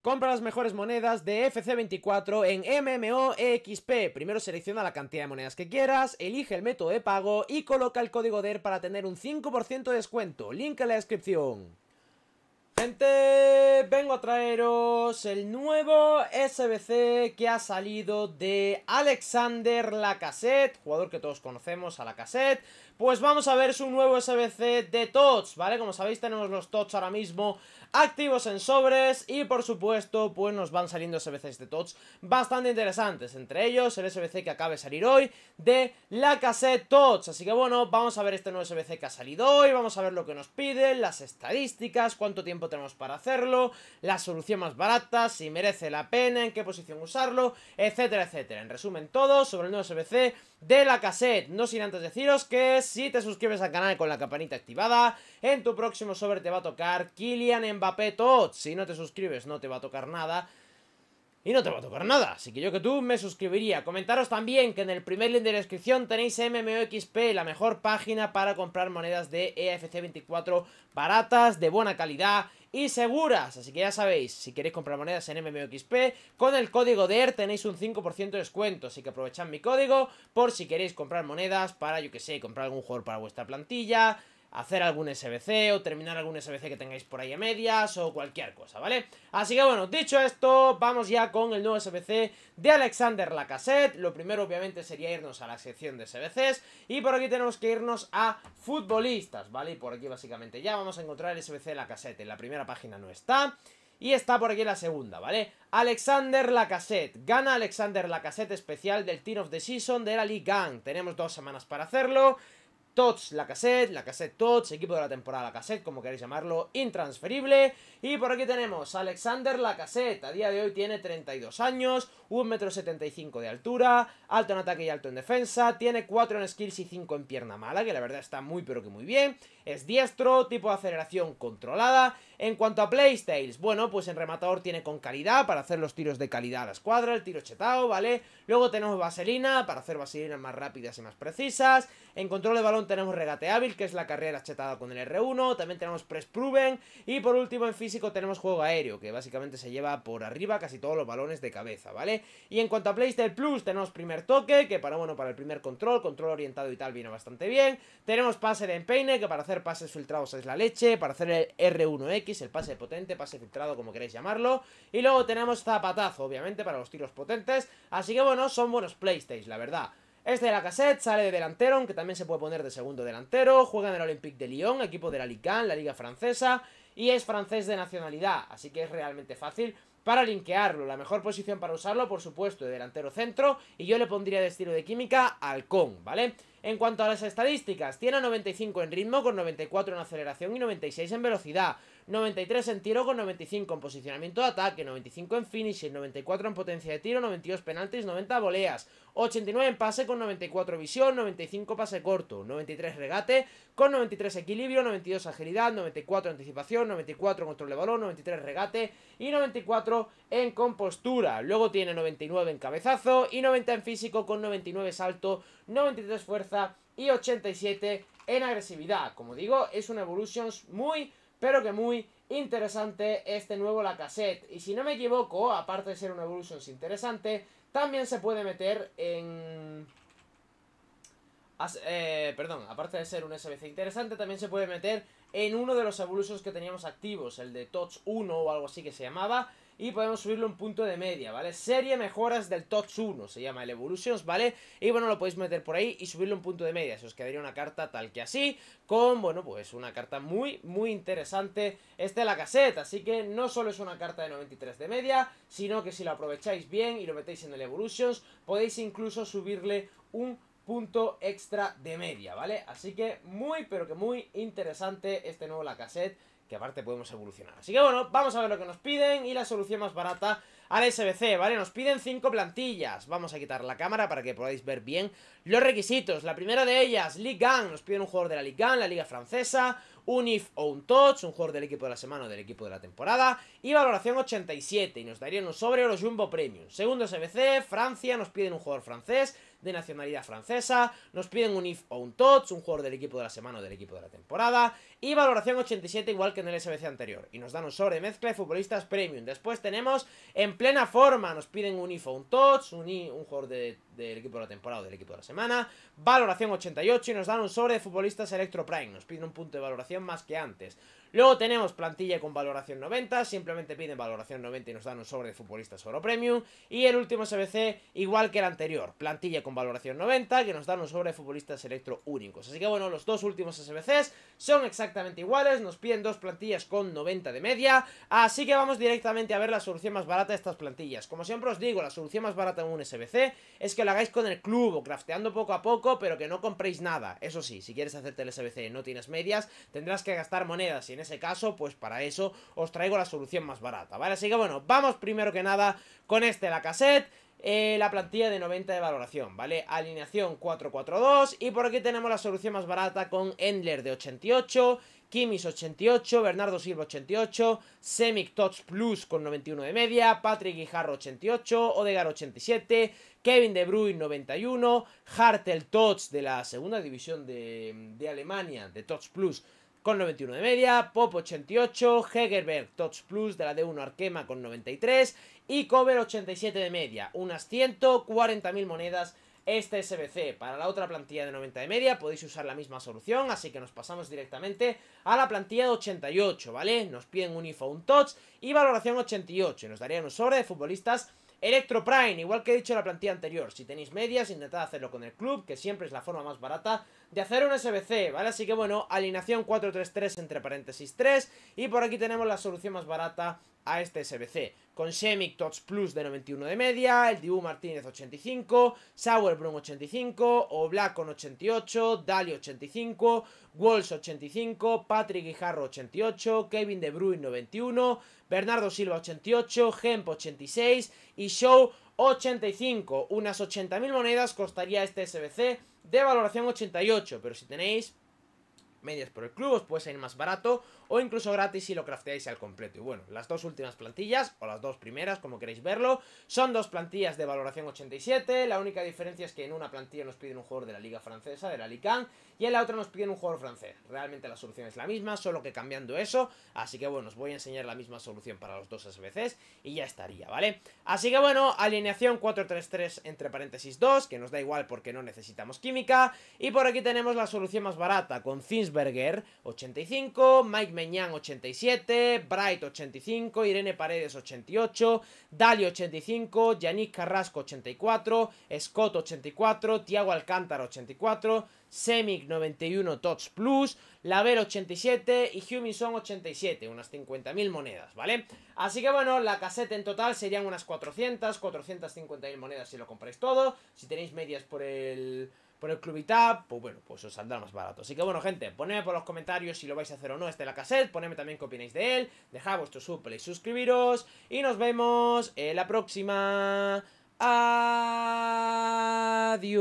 Compra las mejores monedas de FC24 en MMOEXP. Primero selecciona la cantidad de monedas que quieras, elige el método de pago y coloca el código DER para tener un 5% de descuento. Link en la descripción. Gente, vengo a traeros el nuevo SBC que ha salido de Alexander Lacassette, jugador que todos conocemos a Lacassette. Pues vamos a ver su nuevo SBC de TOTS, ¿vale? Como sabéis tenemos los TOTS ahora mismo activos en sobres y por supuesto pues nos van saliendo SBCs de TOTS bastante interesantes, entre ellos el SBC que acaba de salir hoy de la cassette TOTS, así que bueno, vamos a ver este nuevo SBC que ha salido hoy, vamos a ver lo que nos piden, las estadísticas, cuánto tiempo tenemos para hacerlo, la solución más barata, si merece la pena, en qué posición usarlo, etcétera, etcétera, en resumen todo sobre el nuevo SBC de la cassette, no sin antes deciros que si te suscribes al canal con la campanita activada, en tu próximo sobre te va a tocar Kylian Mbappé Tots. Si no te suscribes no te va a tocar nada. Y no te va a tocar nada, así que yo que tú me suscribiría. Comentaros también que en el primer link de la descripción tenéis MMOXP, la mejor página para comprar monedas de EFC24 baratas, de buena calidad y seguras. Así que ya sabéis, si queréis comprar monedas en MMOXP, con el código DER tenéis un 5% de descuento. Así que aprovechad mi código por si queréis comprar monedas para, yo que sé, comprar algún jugador para vuestra plantilla hacer algún SBC o terminar algún SBC que tengáis por ahí a medias o cualquier cosa, ¿vale? Así que bueno, dicho esto, vamos ya con el nuevo SBC de Alexander Lacassette. Lo primero obviamente sería irnos a la sección de SBCs y por aquí tenemos que irnos a futbolistas, ¿vale? Y por aquí básicamente ya vamos a encontrar el SBC de Lacassette. En la primera página no está. Y está por aquí la segunda, ¿vale? Alexander Lacassette. Gana Alexander Lacassette especial del Team of the Season de la Ligue 1. Tenemos dos semanas para hacerlo. Tots la cassette, la cassette Tots, equipo de la temporada la cassette, como queréis llamarlo, intransferible. Y por aquí tenemos Alexander Lacassette, a día de hoy tiene 32 años, 1,75m de altura, alto en ataque y alto en defensa, tiene 4 en skills y 5 en pierna mala, que la verdad está muy pero que muy bien. Es diestro, tipo de aceleración controlada. En cuanto a playstyles, bueno, pues en rematador tiene con calidad para hacer los tiros de calidad a la escuadra, el tiro chetao, ¿vale? Luego tenemos vaselina para hacer vaselinas más rápidas y más precisas. En control de balón tenemos regate hábil, que es la carrera chetada con el R1. También tenemos press proven. Y por último en físico tenemos juego aéreo, que básicamente se lleva por arriba casi todos los balones de cabeza, ¿vale? Y en cuanto a playstyle plus tenemos primer toque, que para, bueno, para el primer control, control orientado y tal viene bastante bien. Tenemos pase de empeine, que para hacer pases filtrados es la leche. Para hacer el R1X el pase potente, pase filtrado, como queréis llamarlo. Y luego tenemos zapatazo, obviamente, para los tiros potentes. Así que bueno, son buenos playstays, la verdad. Este de la cassette sale de delantero, aunque también se puede poner de segundo delantero. Juega en el Olympique de Lyon, equipo de la Ligue 1, la liga francesa. Y es francés de nacionalidad, así que es realmente fácil para linkearlo. La mejor posición para usarlo, por supuesto, de delantero centro. Y yo le pondría de estilo de química halcón, ¿vale? En cuanto a las estadísticas, tiene 95 en ritmo, con 94 en aceleración y 96 en velocidad. 93 en tiro con 95 en posicionamiento de ataque, 95 en finishing, 94 en potencia de tiro, 92 penaltis, 90 voleas, 89 en pase con 94 visión, 95 pase corto, 93 regate con 93 equilibrio, 92 agilidad, 94 anticipación, 94 control de balón, 93 regate y 94 en compostura. Luego tiene 99 en cabezazo y 90 en físico con 99 salto, 93 fuerza y 87 en agresividad. Como digo, es una Evolutions muy pero que muy interesante este nuevo la cassette. Y si no me equivoco, aparte de ser una Evolutions interesante, también se puede meter en... Eh, perdón, aparte de ser un SBC interesante, también se puede meter en uno de los Evolutions que teníamos activos, el de Touch 1 o algo así que se llamaba, y podemos subirlo un punto de media, ¿vale? Serie mejoras del Touch 1, se llama el Evolutions, ¿vale? Y bueno, lo podéis meter por ahí y subirlo un punto de media, se os quedaría una carta tal que así, con, bueno, pues una carta muy, muy interesante, este la caseta, así que no solo es una carta de 93 de media, sino que si lo aprovecháis bien y lo metéis en el Evolutions, podéis incluso subirle un punto extra de media, ¿vale? Así que muy, pero que muy interesante este nuevo la cassette que aparte podemos evolucionar. Así que bueno, vamos a ver lo que nos piden y la solución más barata al SBC, ¿vale? Nos piden cinco plantillas. Vamos a quitar la cámara para que podáis ver bien los requisitos. La primera de ellas, Ligue 1. Nos piden un jugador de la Ligue 1, la Liga Francesa, un if o un touch, un jugador del equipo de la semana o del equipo de la temporada, y valoración 87, y nos darían un sobre o los Jumbo Premium. Segundo SBC, Francia, nos piden un jugador francés, de nacionalidad francesa, nos piden un if o un TOTS, un jugador del equipo de la semana o del equipo de la temporada, y valoración 87 igual que en el SBC anterior, y nos dan un sobre de mezcla de futbolistas premium. Después tenemos en plena forma, nos piden un if o un TOTS, un, un jugador del equipo de la temporada o del equipo de la semana, valoración 88 y nos dan un sobre de futbolistas Electro Prime, nos piden un punto de valoración más que antes. Luego tenemos plantilla con valoración 90, simplemente piden valoración 90 y nos dan un sobre de futbolistas oro premium. Y el último SBC, igual que el anterior, plantilla con valoración 90, que nos dan un sobre de futbolistas electro únicos. Así que bueno, los dos últimos SBCs son exactamente iguales, nos piden dos plantillas con 90 de media. Así que vamos directamente a ver la solución más barata de estas plantillas. Como siempre os digo, la solución más barata en un SBC es que lo hagáis con el club o crafteando poco a poco, pero que no compréis nada. Eso sí, si quieres hacerte el SBC y no tienes medias, tendrás que gastar monedas en ese caso, pues para eso os traigo la solución más barata, ¿vale? Así que bueno, vamos primero que nada con este, la cassette. Eh, la plantilla de 90 de valoración, ¿vale? Alineación 442 y por aquí tenemos la solución más barata con Endler de 88, Kimis 88, Bernardo Silva 88, Semic Tots Plus con 91 de media, Patrick Guijarro 88, Odegar 87, Kevin De Bruyne 91, Hartel Tots de la segunda división de, de Alemania, de Tots Plus con 91 de media, Pop 88, Hegerberg Tots Plus de la D1 Arkema con 93 y Cover 87 de media, unas 140.000 monedas este SBC. Para la otra plantilla de 90 de media podéis usar la misma solución, así que nos pasamos directamente a la plantilla de 88, ¿vale? Nos piden un IFO, un TOTS y valoración 88, nos darían un sobre de futbolistas Electro Prime, igual que he dicho en la plantilla anterior, si tenéis medias, intentad hacerlo con el club, que siempre es la forma más barata de hacer un SBC, ¿vale? Así que bueno, alineación 4-3-3 entre paréntesis 3, y por aquí tenemos la solución más barata a este SBC, con Shemik Tots Plus de 91 de media, el Dibu Martínez 85, Sauerbrunn 85, Oblak con 88, Dali 85, Walsh 85, Patrick Guijarro 88, Kevin De Bruyne 91, Bernardo Silva 88, Gemp 86 y Show 85. Unas 80.000 monedas costaría este SBC de valoración 88, pero si tenéis medias por el club, os puede salir más barato o incluso gratis si lo crafteáis al completo. Y bueno, las dos últimas plantillas, o las dos primeras, como queréis verlo, son dos plantillas de valoración 87. La única diferencia es que en una plantilla nos piden un jugador de la Liga Francesa, de la Lican, y en la otra nos piden un jugador francés. Realmente la solución es la misma, solo que cambiando eso. Así que bueno, os voy a enseñar la misma solución para los dos SBCs y ya estaría, ¿vale? Así que bueno, alineación 4-3-3 entre paréntesis 2, que nos da igual porque no necesitamos química. Y por aquí tenemos la solución más barata, con Finsberger 85, Mike Meñán 87, Bright 85, Irene Paredes 88, Dali 85, Yannick Carrasco 84, Scott 84, Tiago Alcántara 84, Semic 91 Tots Plus, Laver 87 y Humison 87, unas 50.000 monedas, ¿vale? Así que bueno, la caseta en total serían unas 400, 450.000 monedas si lo compráis todo, si tenéis medias por el por el Clubitab, pues bueno, pues os saldrá más barato. Así que bueno, gente, ponedme por los comentarios si lo vais a hacer o no este la cassette, ponedme también qué opináis de él, dejad vuestro super y suscribiros, y nos vemos en la próxima. Adiós.